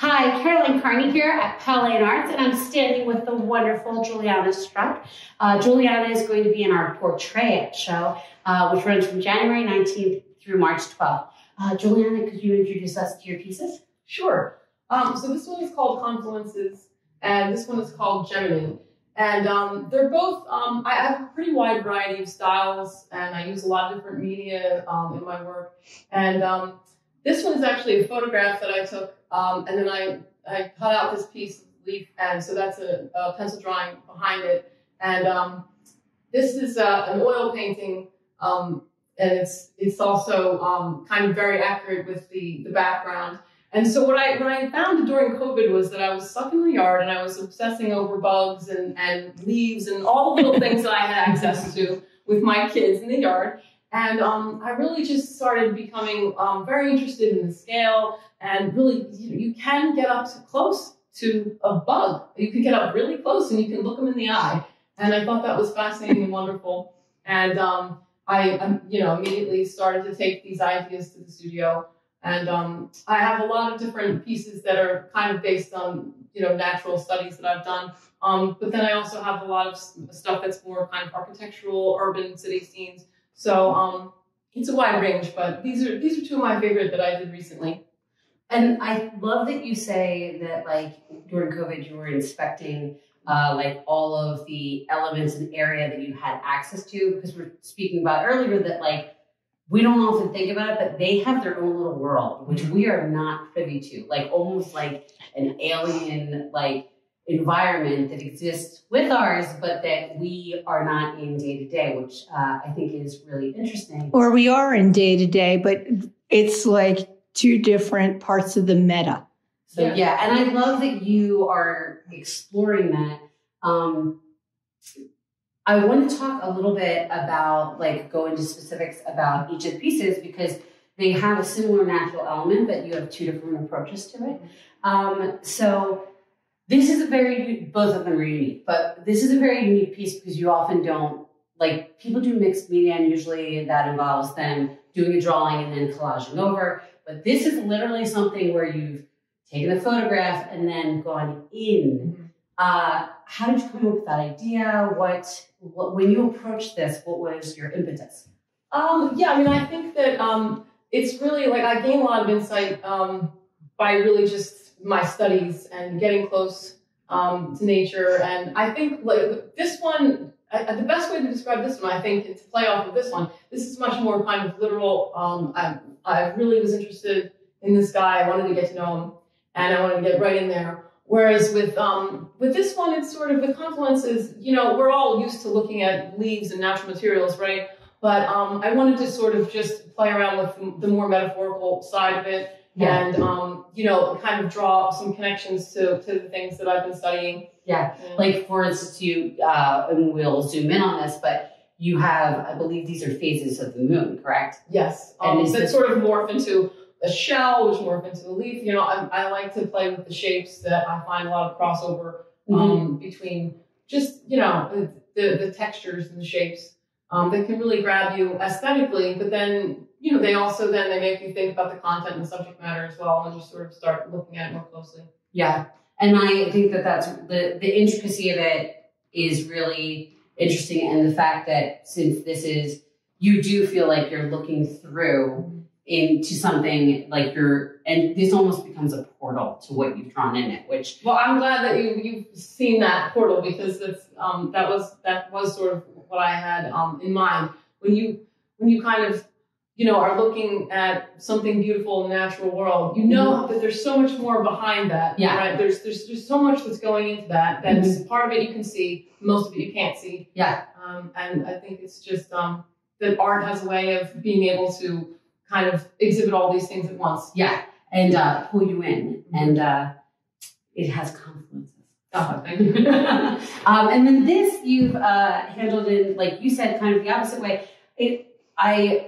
Hi, Caroline Kearney here at Powell Lane Arts, and I'm standing with the wonderful Julianna Struck. Uh, Julianna is going to be in our Portray It show, uh, which runs from January 19th through March 12th. Uh, Julianna, could you introduce us to your pieces? Sure. Um, so this one is called Confluences, and this one is called Geminid. And um, they're both, um, I have a pretty wide variety of styles, and I use a lot of different media um, in my work. And um, this one is actually a photograph that I took, um, and then I, I cut out this piece of leaf, and so that's a, a pencil drawing behind it. And um, this is uh, an oil painting, and it's it's also kind of very accurate with the, the background. And so what I what I found during COVID was that I was stuck in the yard and I was obsessing over bugs and, and leaves and all the little things that I had access to with my kids in the yard. And um, I really just started becoming um, very interested in the scale and really, you, know, you can get up close to a bug. You can get up really close and you can look them in the eye. And I thought that was fascinating and wonderful. And um, I, um, you know, immediately started to take these ideas to the studio and um, I have a lot of different pieces that are kind of based on, you know, natural studies that I've done. Um, but then I also have a lot of stuff that's more kind of architectural, urban city scenes. So um, it's a wide range, but these are these are two of my favorite that I did recently. And I love that you say that like during COVID you were inspecting uh, like all of the elements and area that you had access to because we're speaking about earlier that like we don't often think about it, but they have their own little world, which we are not privy to, like almost like an alien like environment that exists with ours, but that we are not in day to day, which uh, I think is really interesting. Or we are in day to day, but it's like two different parts of the meta. So yeah, yeah and I love that you are exploring that. Um, I want to talk a little bit about, like, go into specifics about each of the pieces because they have a similar natural element, but you have two different approaches to it. Um, so this is a very, both of them are unique, but this is a very unique piece because you often don't, like, people do mixed media and usually that involves them doing a drawing and then collaging over. But this is literally something where you've taken a photograph and then gone in. Mm-hmm. Uh, how did you come up with that idea? What what, when you approached this, what was your impetus? Um, yeah, I mean, I think that um, it's really like I gained a lot of insight um, by really just my studies and getting close um, to nature. And I think like this one, I, the best way to describe this one, I think, to play off of this one, this is much more kind of literal. Um, I, I really was interested in this guy. I wanted to get to know him, and I wanted to get right in there. Whereas with um, with this one, it's sort of with confluences. You know, we're all used to looking at leaves and natural materials, right? But um, I wanted to sort of just play around with the more metaphorical side of it, yeah. and um, you know, kind of draw some connections to to the things that I've been studying. Yeah, yeah. like for instance, you uh, and we'll zoom in on this, but you have, I believe, these are phases of the moon, correct? Yes, um, and that this- sort of morph into a shell, which morph into a leaf. You know, I, I, like to play with the shapes that I find a lot of crossover um, mm-hmm. between just, you know, the, the textures and the shapes um, that can really grab you aesthetically, but then, you know, they also then they make you think about the content and the subject matter as well and just sort of start looking at it more closely. Yeah. And I think that that's the, the intricacy of it is really interesting. And the fact that since this is, you do feel like you're looking through into something like you're and this almost becomes a portal to what you've drawn in it which well i'm glad that you you've seen that portal because it's um that was that was sort of what i had um in mind when you when you kind of you know are looking at something beautiful in the natural world you know mm-hmm. that there's so much more behind that yeah right there's there's there's so much that's going into that that's mm-hmm. part of it you can see most of it you can't see yeah um and i think it's just um that art has a way of being able to kind of exhibit all these things at once. Yeah, and uh, pull you in, and uh, it has confluences. Oh, thank you. um, and then this you've uh, handled in, like you said, kind of the opposite way. It, I,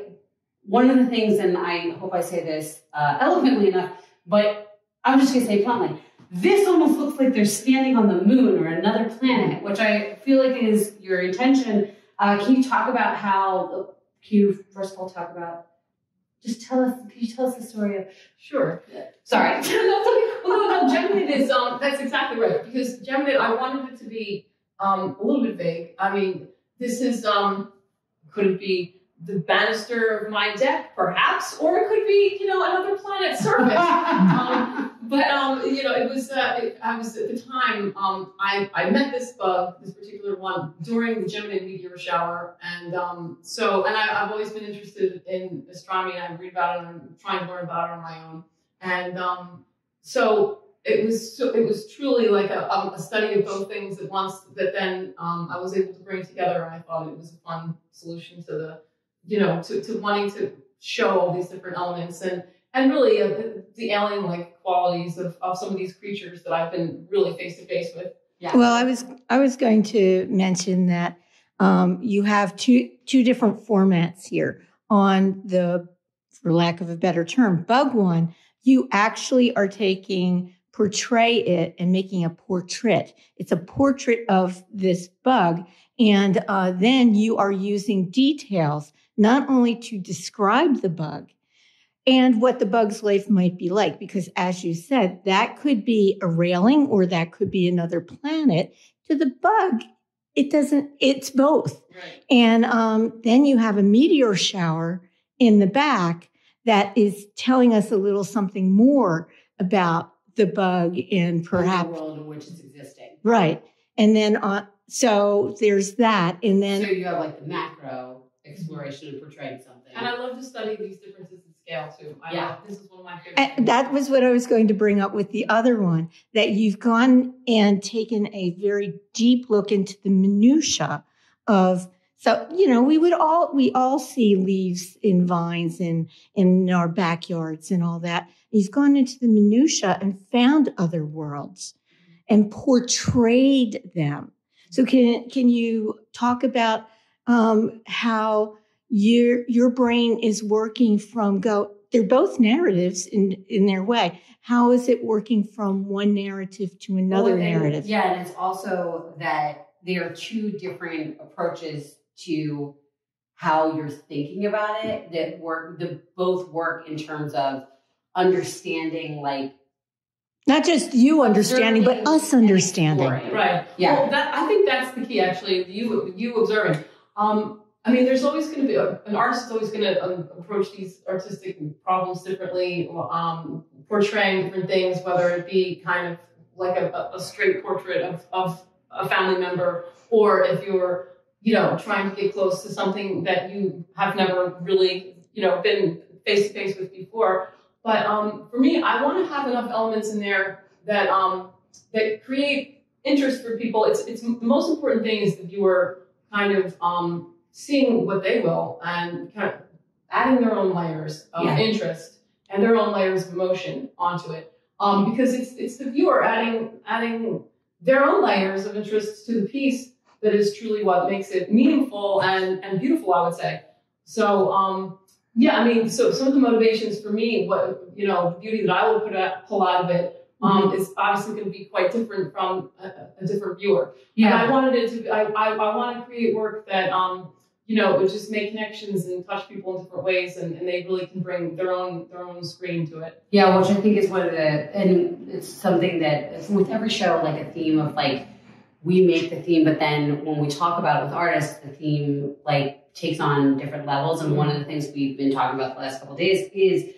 one of the things, and I hope I say this uh, eloquently enough, but I'm just gonna say bluntly. This almost looks like they're standing on the moon or another planet, which I feel like is your intention. Uh, can you talk about how? Can you first of all talk about just tell us. Can you tell us the story of? Sure. Sorry. it's okay. Well, no, no, Geminid is um that's exactly right because Geminid I wanted it to be um a little bit vague. I mean, this is um could it be the banister of my deck, perhaps, or it could be you know another planet's surface. um, but um, you know, it was uh, it, I was at the time um, I I met this bug, this particular one, during the Gemini meteor shower, and um, so and I, I've always been interested in astronomy, and I read about it and I'm trying to learn about it on my own, and um, so it was so it was truly like a, um, a study of both things at once that then um, I was able to bring together, and I thought it was a fun solution to the you know, to, to wanting to show all these different elements and and really uh, the alien like qualities of, of some of these creatures that I've been really face to face with. Yeah. Well, I was I was going to mention that um, you have two two different formats here on the, for lack of a better term, bug one. You actually are taking portray it and making a portrait. It's a portrait of this bug, and uh, then you are using details not only to describe the bug and what the bug's life might be like, because as you said, that could be a railing or that could be another planet. To the bug, it doesn't, it's both. Right. And um, then you have a meteor shower in the back that is telling us a little something more about the bug and perhaps the world in which it's existing. right. And then uh, so there's that, and then so you have like the macro exploration and portraying something. And I love to study these differences in scale too. I Yeah. love, this is one of my favorite. And that was what I was going to bring up with the other one that you've gone and taken a very deep look into the minutia of so you know we would all we all see leaves in vines in in our backyards and all that He's gone into the minutia and found other worlds and portrayed them so can can you talk about um, how your your brain is working from go they're both narratives in in their way how is it working from one narrative to another Well, and- narrative Yeah, and it's also that there are two different approaches to how you're thinking about it that work that both work in terms of understanding like not just you understanding but us understanding exploring. Right. Yeah. Well, that I think that's the key. Actually, you you observing. Um, I mean, there's always going to be a, an artist is always going to um, approach these artistic problems differently, um, portraying different things, whether it be kind of like a, a straight portrait of, of a family member, or if you're you know trying to get close to something that you have never really you know been face to face with before. But um, for me, I want to have enough elements in there that um, that create interest for people. It's it's the most important thing is the viewer kind of um, seeing what they will and kind of adding their own layers of Yeah. interest and their own layers of emotion onto it. Um, because it's it's the viewer adding adding their own layers of interest to the piece that is truly what makes it meaningful and, and beautiful, I would say. So um, yeah, I mean, so some of the motivations for me, what you know, the beauty that I will put out, pull out of it um, is obviously going to be quite different from a, a different viewer. And I wanted it to. I, I, I want to create work that um, you know would just make connections and touch people in different ways, and, and they really can bring their own their own screen to it. Yeah, which I think is one of the, and it's something that with every show, like a theme of like, we make the theme, but then when we talk about it with artists, the theme like takes on different levels. And one of the things we've been talking about the last couple of days is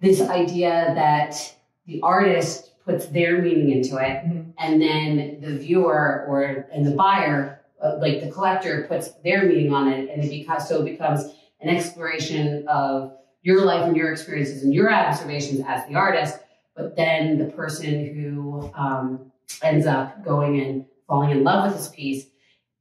this idea that the artist puts their meaning into it, Mhm. and then the viewer or and the buyer, uh, like the collector, puts their meaning on it, and it becomes so it becomes an exploration of your life and your experiences and your observations as the artist, but then the person who um, ends up going and falling in love with this piece,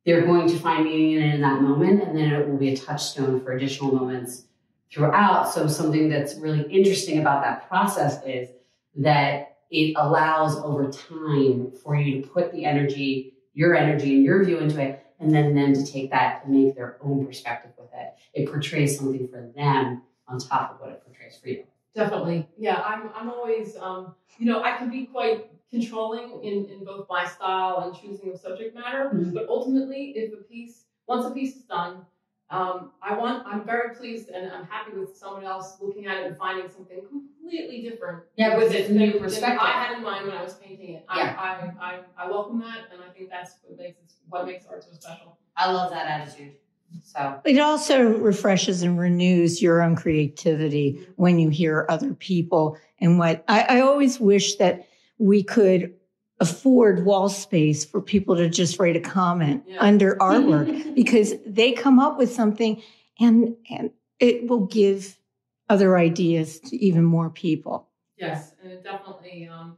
they're going to find meaning in it in that moment, and then it will be a touchstone for additional moments throughout. So something that's really interesting about that process is that it allows over time for you to put the energy, your energy and your view into it, and then them to take that and make their own perspective with it. It portrays something for them on top of what it portrays for you. Definitely, yeah. I'm I'm always um, you know I can be quite controlling in, in both my style and choosing of subject matter, Mhm. but ultimately, if a piece once a piece is done, um, I want. I'm very pleased and I'm happy with someone else looking at it and finding something completely different. Yeah, with this than- new perspective. I had in mind when I was painting it. Yeah. I, I, I, I welcome that, and I think that's what makes it, what makes art so special. I love that attitude. So It also refreshes and renews your own creativity when you hear other people and what I, I always wish that we could afford wall space for people to just write a comment Yeah. under artwork because they come up with something and and it will give other ideas to even more people. Yes, and it definitely um,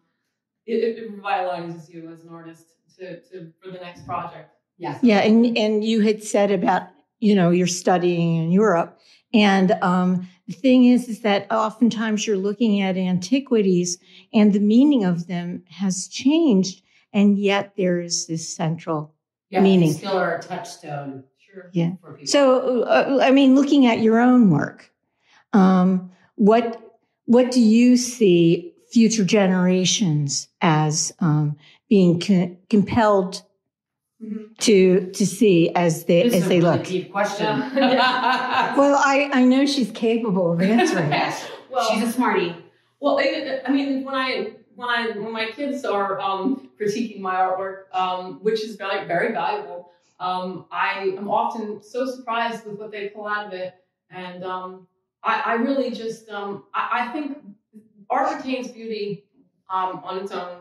it, it it revitalizes you as an artist to, to for the next project. yes. Yeah, and and you had said about you know you're studying in Europe, and um, the thing is is that oftentimes you're looking at antiquities, and the meaning of them has changed, and yet there is this central. Yeah, Meaning. they still are a touchstone Sure. Yeah. for. So uh, I mean, looking at your own work, um, what what do you see future generations as um, being co- compelled Mhm. to to see as they this as is they really look? deep question. Well, I, I know she's capable of answering. yes, Well, she's a smartie. Well, it, I mean, when I when I when my kids are um, critiquing my artwork, um, which is very very valuable, um, I am often so surprised with what they pull out of it, and um, I, I really just um, I, I think art retains beauty um, on its own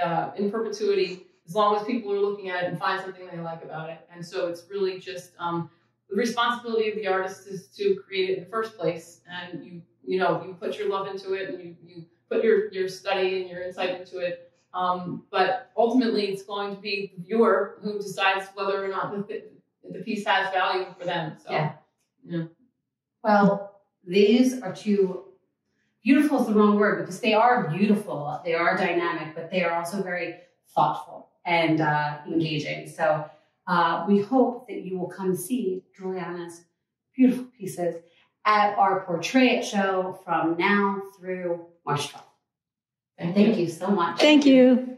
uh, in perpetuity as long as people are looking at it and find something they like about it, and so it's really just um, the responsibility of the artist is to create it in the first place, and you you know you put your love into it and you, you put your your study and your insight into it um, but ultimately it's going to be the viewer who decides whether or not the, the piece has value for them so Yeah. yeah. Well, these are two beautiful is the wrong word because they are beautiful. They are dynamic, but they are also very thoughtful and uh, engaging. So uh, we hope that you will come see Julianna's beautiful pieces at our Portrait show from now through March 12th. Thank Thank you so much. Thank you.